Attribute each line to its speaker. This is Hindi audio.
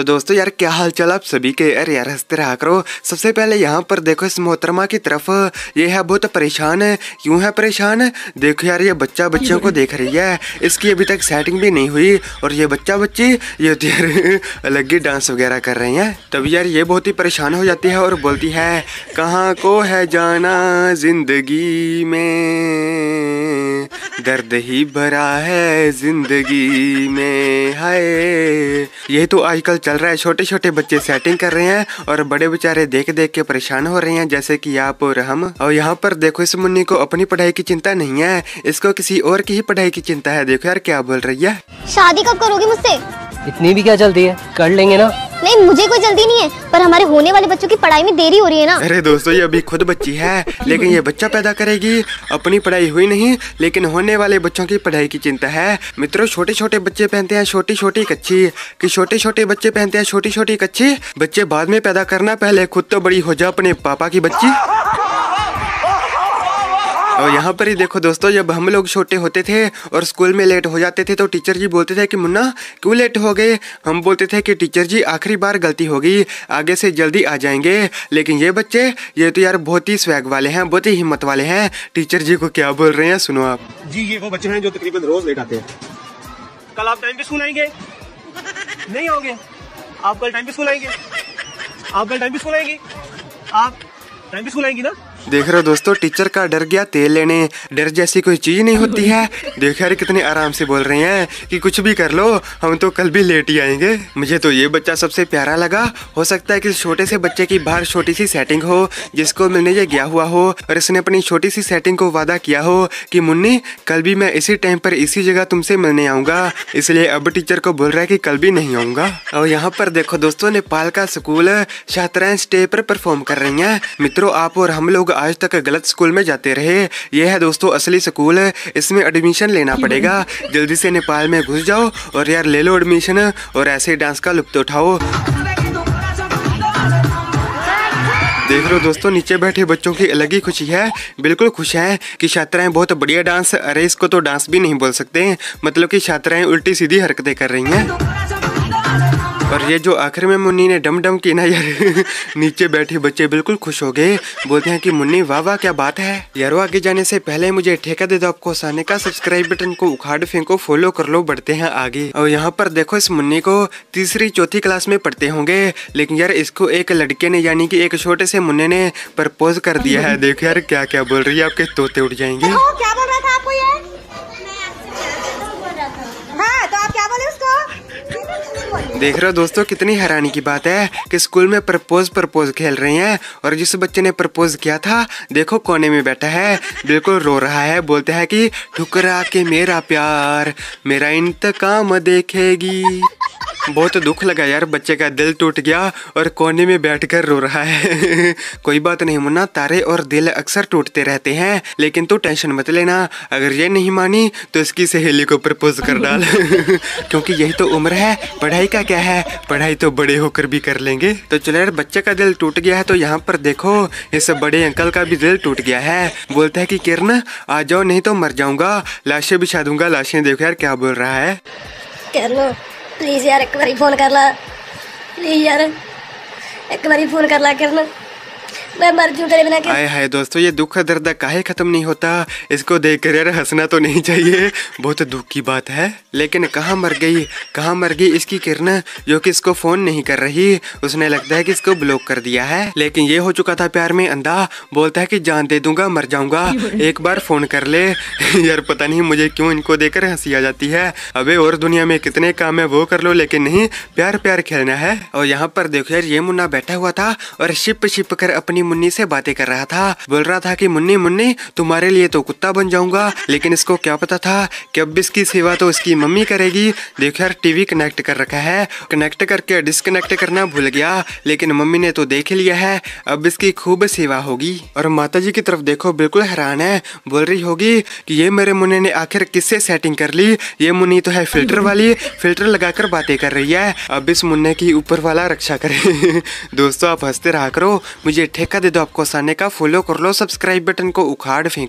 Speaker 1: तो दोस्तों यार, क्या हाल चाल आप सभी के? अरे यार, हँसते रहा करो। सबसे पहले यहाँ पर देखो इस मोहतरमा की तरफ़। ये है, बहुत परेशान है। क्यों है परेशान? देखो यार, ये बच्चा बच्चों को देख रही है। इसकी अभी तक सेटिंग भी नहीं हुई। और ये बच्चा बच्ची, ये तो यार अलग ही डांस वगैरह कर रहे हैं। तभी यार, ये बहुत ही परेशान हो जाती है और बोलती है, कहाँ को है जाना ज़िंदगी में? दर्द ही भरा है ज़िंदगी में, हाय। ये तो आजकल चल रहा है। छोटे छोटे बच्चे सेटिंग कर रहे हैं और बड़े बेचारे देख देख के परेशान हो रहे हैं जैसे कि आप और हम। और यहाँ पर देखो इस मुन्नी को अपनी पढ़ाई की चिंता नहीं है। इसको किसी और की ही पढ़ाई की चिंता है। देखो यार क्या बोल रही है?
Speaker 2: शादी कब करोगी मुझसे?
Speaker 3: इतनी भी क्या जल्दी है? कर लेंगे ना।
Speaker 2: नहीं, मुझे कोई जल्दी नहीं है, पर हमारे होने वाले बच्चों की पढ़ाई में देरी हो रही है ना।
Speaker 1: अरे दोस्तों, ये अभी खुद बच्ची है, लेकिन ये बच्चा पैदा करेगी। अपनी पढ़ाई हुई नहीं, लेकिन होने वाले बच्चों की पढ़ाई की चिंता है। मित्रों छोटे छोटे बच्चे पहनते हैं छोटी छोटी कच्ची। कि छोटे छोटे बच्चे पहनते हैं छोटी छोटी कच्ची? बच्चे बाद में पैदा करना पहले खुद तो बड़ी हो जा अपने पापा की बच्ची। और यहाँ पर ही देखो दोस्तों, जब हम लोग छोटे होते थे और स्कूल में लेट हो जाते थे तो टीचर जी बोलते थे कि मुन्ना, क्यों लेट हो गए? हम बोलते थे कि टीचर जी, आखिरी बार गलती होगी, आगे से जल्दी आ जाएँगे। लेकिन ये बच्चे, ये तो यार बहुत ही स्वैग वाले हैं, बहुत ही हिम्मत वाले हैं। टीचर जी को क्या बोल रहे हैं, सुनो आप।
Speaker 4: जी, ये वो बच्चे हैं जो तकरीबन रोज लेट आते हैं। कल आप टाइम पे स्कूल आएँगे? नहीं आओगे? आप कल टाइम पे स्कूल आएँगे? आप कल टाइम पे स्कूल आएँगे? आप टाइम पे स्कूल आएँगी ना?
Speaker 1: देख रहे हो दोस्तों, टीचर का डर गया, तेल लेने। डर जैसी कोई चीज़ नहीं होती है। देख यार, कितने आराम से बोल रहे हैं कि कुछ भी कर लो, हम तो कल भी लेट ही आएँगे। मुझे तो ये बच्चा सबसे प्यारा लगा। हो सकता है कि छोटे से बच्चे की बाहर छोटी सी सेटिंग हो, जिसको मिलने ये गया हुआ हो, और इसने अपनी छोटी सी सेटिंग को वादा किया हो कि, मुन्नी, कल भी मैं इसी टाइम पर इसी जगह तुमसे मिलने आऊँगा। इसलिए अब टीचर को बोल रहा है कि कल भी नहीं आऊँगा। और यहाँ पर देखो दोस्तों, नेपाल का स्कूल छात्राएँ स्टेज पर परफॉर्म कर रही है। मित्रों, आप और हम लोग आज तक गलत स्कूल में जाते रहे ये है दोस्तों, असली स्कूल। इसमें एडमिशन लेना पड़ेगा। जल्दी से नेपाल में घुस जाओ और यार ले लो एडमिशन और ऐसे डांस का लुप्त उठाओ। देख लो दोस्तों, नीचे बैठे बच्चों की अलग ही खुशी है। बिल्कुल खुश हैं कि छात्राएँ बहुत बढ़िया डांस अरे इसको तो डांस भी नहीं बोल सकते। मतलब कि छात्राएँ उल्टी सीधी हरकतें कर रही हैं। और ये जो आखिर में मुन्नी ने डम डम की ना यार, नीचे बैठे बच्चे बिल्कुल खुश हो गए। बोलते हैं कि, मुन्नी, वाह वाह, क्या बात है? यारो आगे जाने से पहले मुझे ठेका दे दो आपको, साने का सब्सक्राइब बटन को उखाड़ फेंको फॉलो कर लो, बढ़ते हैं आगे। और यहाँ पर देखो इस मुन्नी को तीसरी, चौथी क्लास में पढ़ते होंगे। लेकिन यार, इसको एक लड़के ने, यानी कि एक छोटे से मुन्ने ने प्रपोज कर दिया है। देखो यार क्या क्या बोल रही है, आपके तोते उठ जाएँगे।
Speaker 5: क्या बोल रहा था आपको ये हाँ तो आप क्या बोले उसको
Speaker 1: देख रहे हो दोस्तों, कितनी हैरानी की बात है कि स्कूल में प्रपोज प्रपोज खेल रहे हैं और जिस बच्चे ने प्रपोज किया था, देखो कोने में बैठा है, बिल्कुल रो रहा है, बोलते हैं कि, ठुकरा के मेरा प्यार, मेरा इंतकाम देखेगी। बहुत दुख लगा यार, बच्चे का दिल टूट गया और कोने में बैठकर रो रहा है। कोई बात नहीं मुन्ना, तारे और दिल अक्सर टूटते रहते हैं, लेकिन तू टेंशन मत लेना। अगर ये नहीं मानी तो इसकी सहेली को प्रपोज कर डाल। क्योंकि यही तो उम्र है, पढ़ाई का क्या है? पढ़ाई तो बड़े होकर भी कर लेंगे। तो चलो यार, बच्चे का दिल टूट गया है तो यहाँ पर देखो इस बड़े अंकल का भी दिल टूट गया है। बोलता है कि, किरण, आ जाओ, नहीं तो मर जाऊँगा, लाशें बिछा दूँगा, लाशें देखो यार, क्या बोल रहा है।
Speaker 2: प्लीज़ यार, एक बार फ़ोन कर ला। प्लीज़ यार, एक बार फ़ोन कर ला करना मैं मर जू तेरे बिना
Speaker 1: हाय हाय दोस्तों, ये दुख दर्द काहे खत्म नहीं होता। इसको देख कर यार हंसना तो नहीं चाहिए। बहुत दुख की बात है। लेकिन कहाँ मर गई? कहाँ मर गई इसकी किरण? जो कि इसको फ़ोन नहीं कर रही। उसने लगता है कि इसको ब्लॉक कर दिया है। लेकिन ये हो चुका था प्यार में अंधा। बोलता है कि जान दे दूँगा, मर जाऊँगा। एक बार फ़ोन कर ले। यार पता नहीं मुझे क्यों इनको देकर हँसी आ जाती है। अबे और दुनिया में कितने काम है, वो कर लो। लेकिन नहीं प्यार प्यार खेलना है। और यहाँ पर देखो यार, ये मुन्ना बैठा हुआ था और शिप शिप कर अपनी मुन्नी मुन्नी से बातें कर रहा था। बोल रहा था कि, मुन्नी मुन्नी, तुम्हारे लिए तो कुत्ता बन जाऊँगा, लेकिन इसको क्या पता था कि अब इसकी सेवा तो इसकी मम्मी करेगी। देखो यार टीवी कनेक्ट कर रखा है। कनेक्ट करके डिस्कनेक्ट करना भूल गया, लेकिन मम्मी ने तो देख लिया है। अब इसकी खूब सेवा होगी। और माता जी की तरफ़ देखो, बिल्कुल हैरान है। बोल रही होगी कि ये मेरे मुन्ने ने आखिर किससे सेटिंग कर ली? ये मुन्नी तो है फ़िल्टर वाली। फ़िल्टर लगाकर बातें कर रही है। अब इस मुन्ने की ऊपर वाला रक्षा करे। दोस्तों, आप हँसते रहा करो। मुझे ठेका दे दो आपको आसाने का फॉलो कर लो सब्सक्राइब बटन को उखाड़ फेंको।